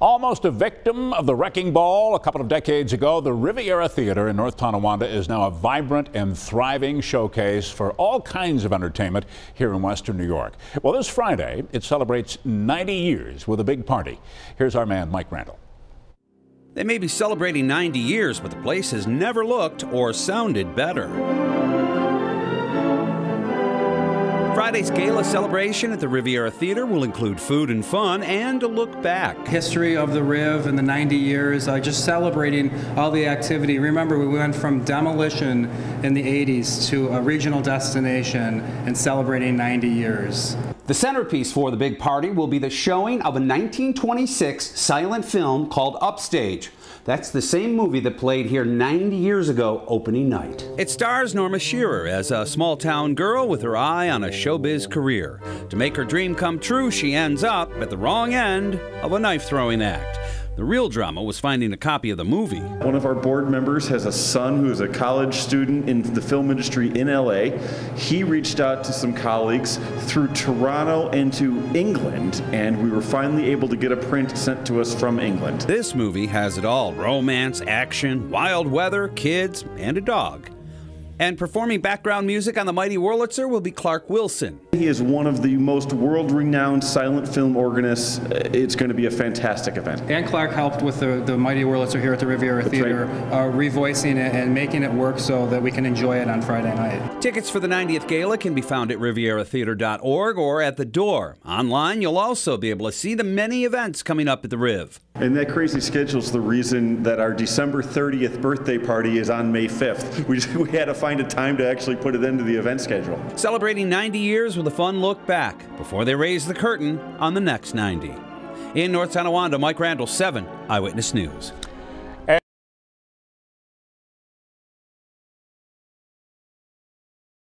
Almost a victim of the wrecking ball a couple of decades ago, the Riviera Theater in North Tonawanda is now a vibrant and thriving showcase for all kinds of entertainment here in Western New York. Well, this Friday, it celebrates 90 years with a big party. Here's our man, Mike Randall. They may be celebrating 90 years, but the place has never looked or sounded better. Friday's gala celebration at the Riviera Theater will include food and fun and a look back. History of the Riv in the 90 years, uh, just celebrating all the activity. Remember, we went from demolition in the 80s to a regional destination and celebrating 90 years. The centerpiece for the big party will be the showing of a 1926 silent film called Upstage. That's the same movie that played here 90 years ago, opening night. It stars Norma Shearer as a small town girl with her eye on a showbiz career. To make her dream come true, she ends up at the wrong end of a knife throwing act. The real drama was finding a copy of the movie. One of our board members has a son who is a college student in the film industry in LA. He reached out to some colleagues through Toronto and to England, and we were finally able to get a print sent to us from England. This movie has it all romance, action, wild weather, kids, and a dog. And performing background music on the Mighty Wurlitzer will be Clark Wilson. He is one of the most world-renowned silent film organists. It's going to be a fantastic event. And Clark helped with the, the Mighty Wurlitzer here at the Riviera That's Theater, right. uh, revoicing it and making it work so that we can enjoy it on Friday night. Tickets for the 90th Gala can be found at rivieratheater.org or at the door. Online, you'll also be able to see the many events coming up at the Riv. And that crazy schedule is the reason that our December 30th birthday party is on May 5th. We, just, we had to find a time to actually put it into the event schedule. Celebrating 90 years with a fun look back before they raise the curtain on the next 90. In North Tonawanda, Mike Randall, 7 Eyewitness News.